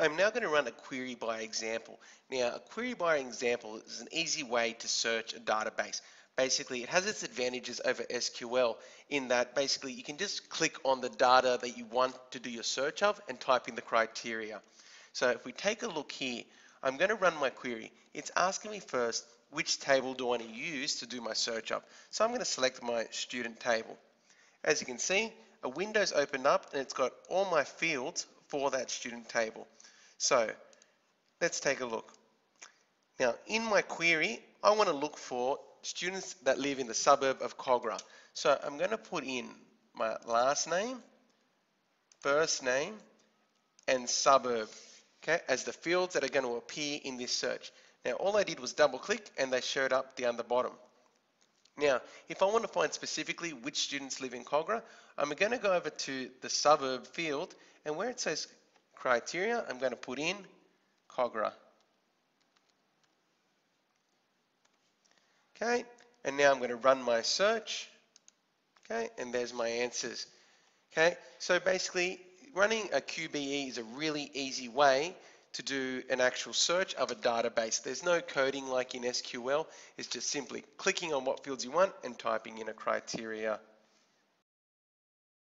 I'm now going to run a query by example. Now, a query by example is an easy way to search a database. Basically, it has its advantages over SQL in that basically you can just click on the data that you want to do your search of and type in the criteria. So if we take a look here, I'm going to run my query. It's asking me first, which table do I want to use to do my search of? So I'm going to select my student table. As you can see, a window's opened up and it's got all my fields for that student table. So let's take a look. Now in my query, I want to look for students that live in the suburb of Kogarah. So I'm going to put in my last name, first name, and suburb, okay, as the fields that are going to appear in this search. Now all I did was double click and they showed up down the bottom. Now, if I want to find specifically which students live in Kogarah, I'm going to go over to the suburb field and where it says criteria, I'm going to put in Kogarah. Okay, and now I'm going to run my search. Okay, and there's my answers. Okay, so basically running a QBE is a really easy way to do an actual search of a database. There's no coding like in SQL. It's just simply clicking on what fields you want and typing in a criteria